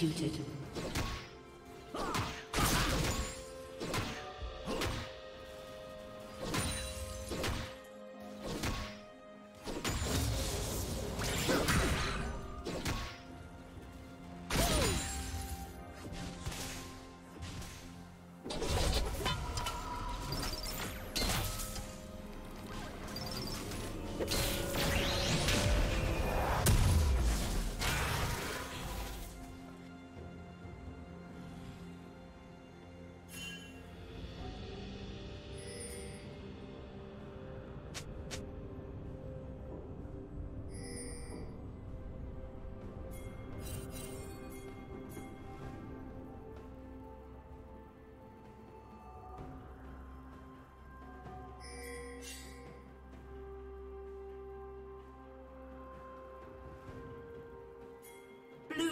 executed.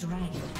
Dragon.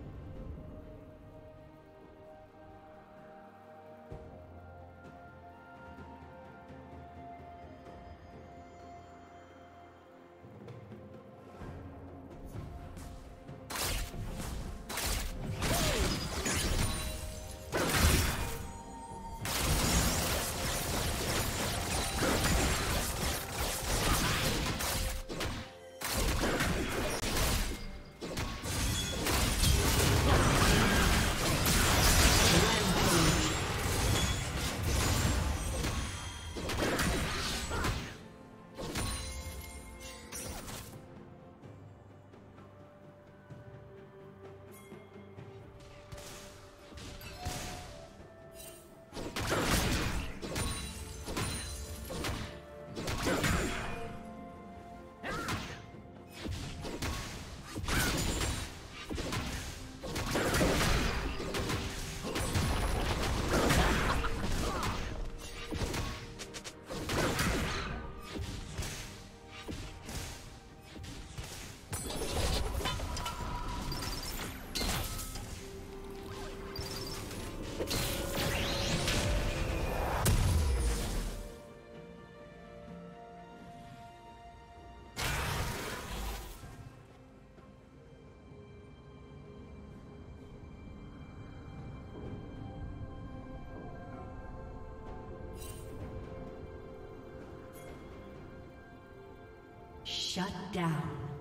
Shut down.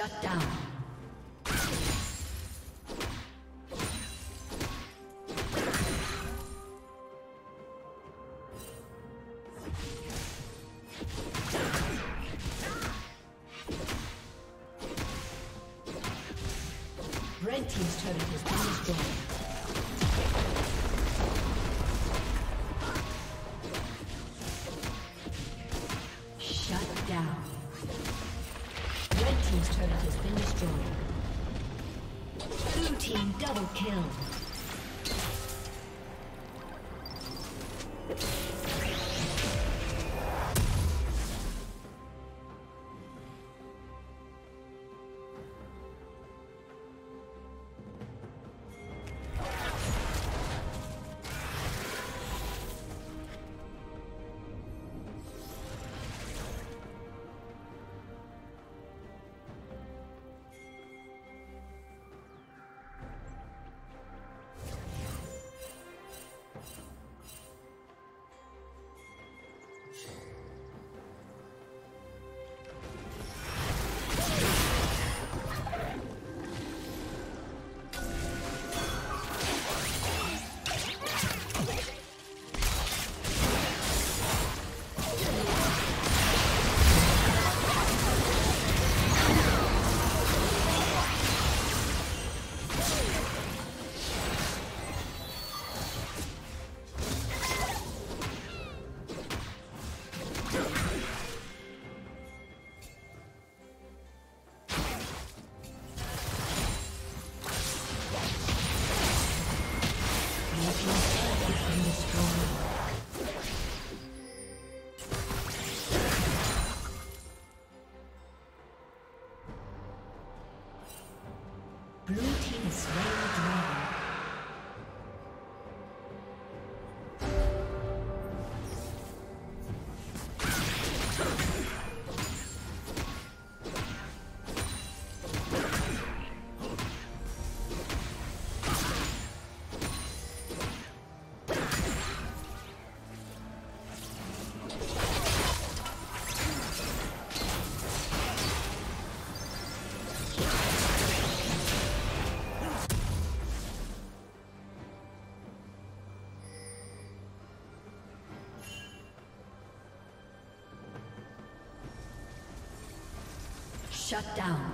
Shut down. Shut down.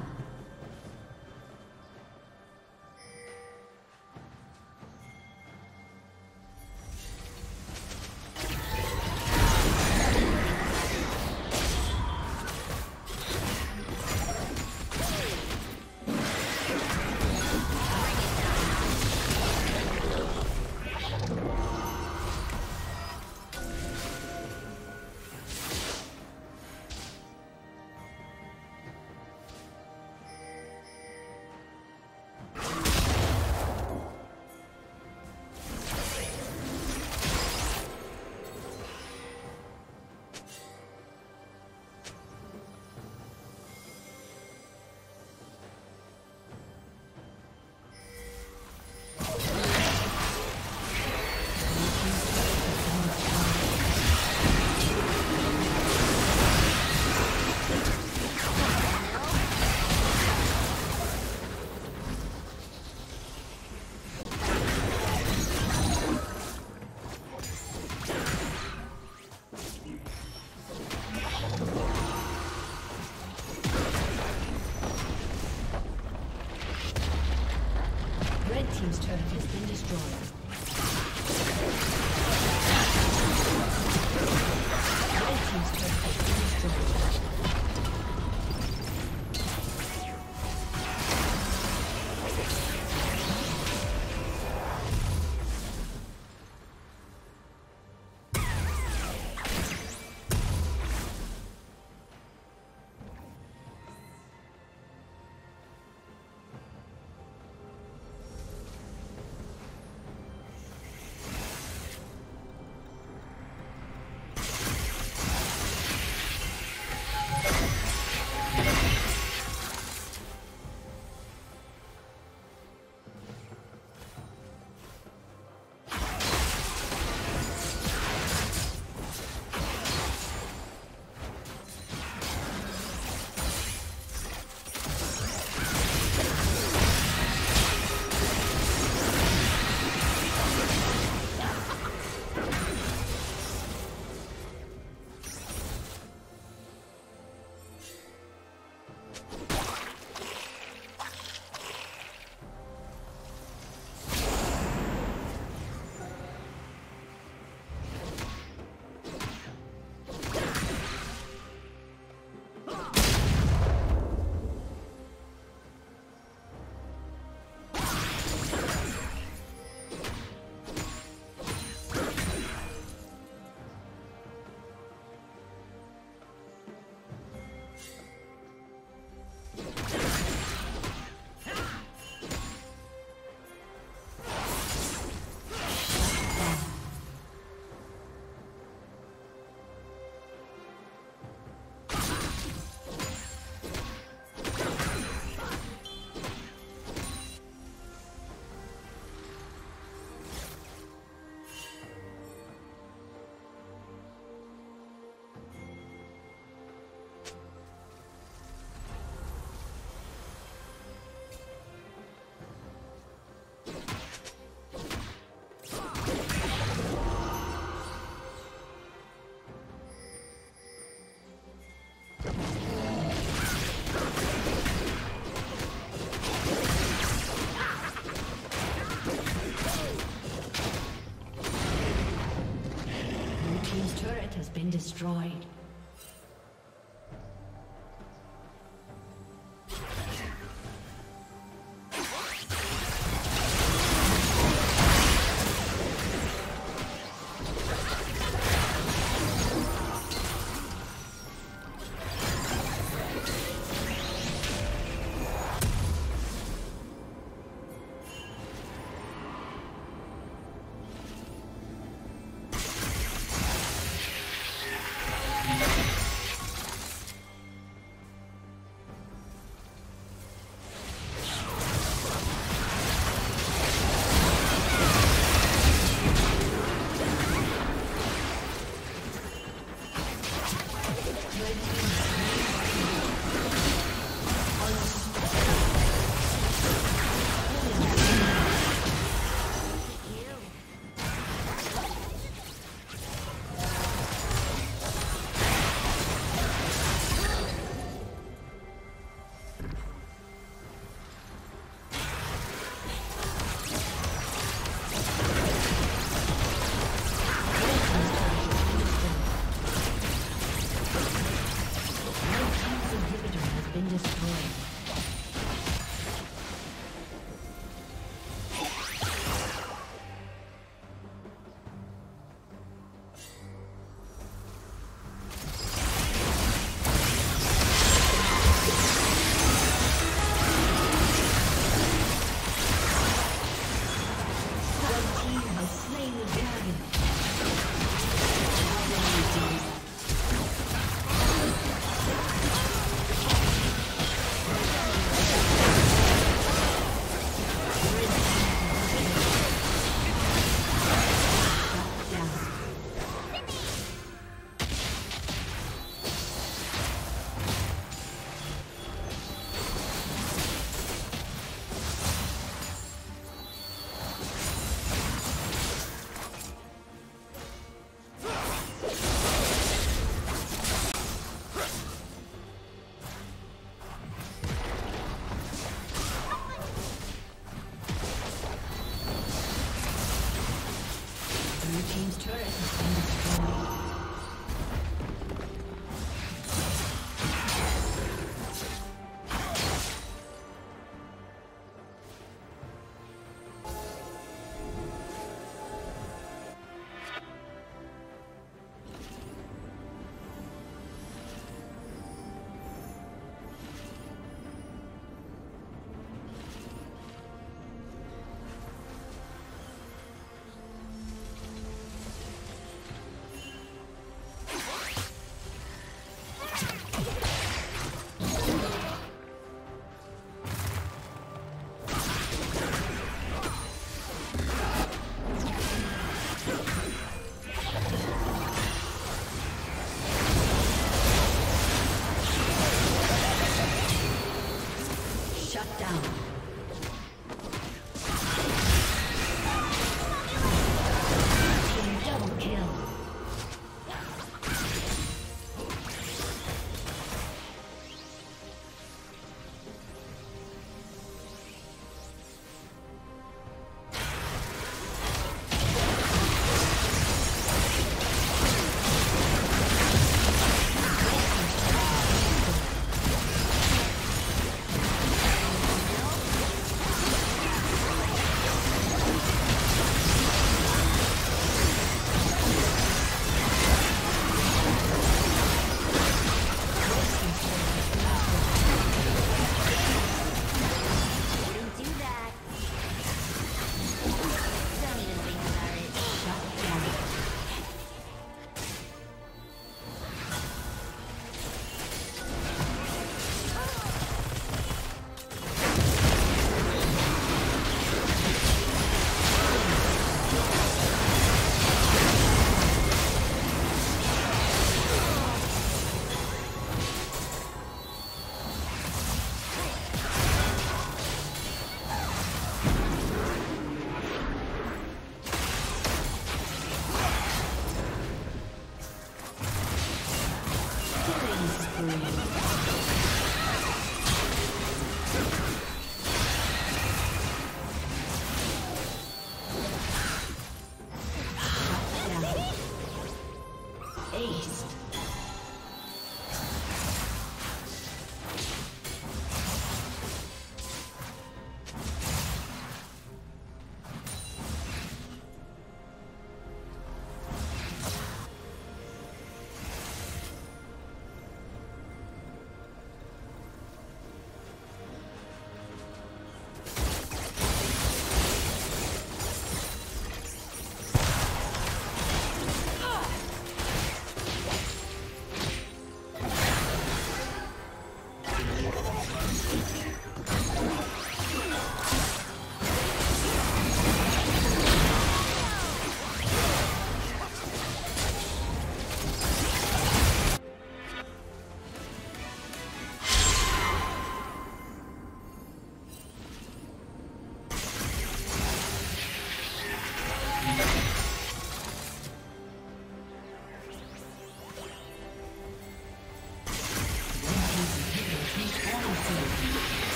Destroyed.